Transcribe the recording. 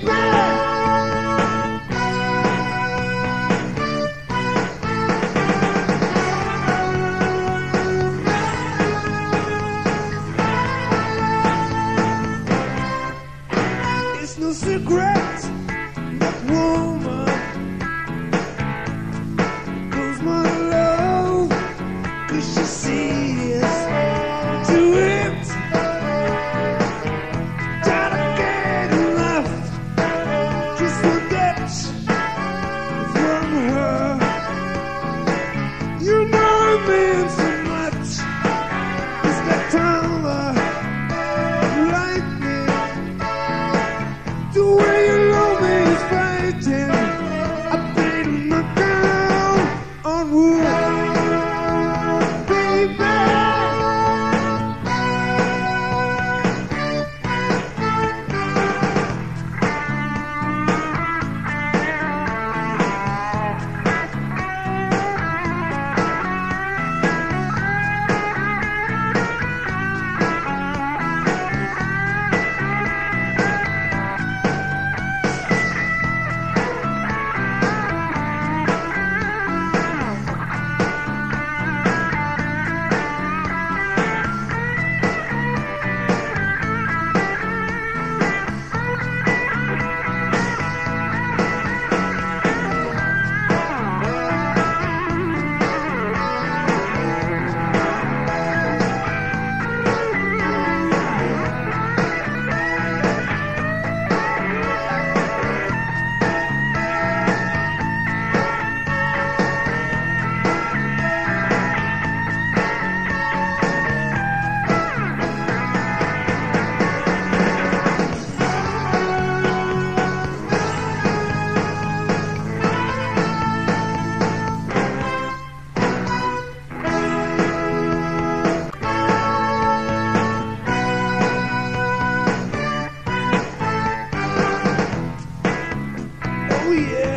goodbye. Oh yeah,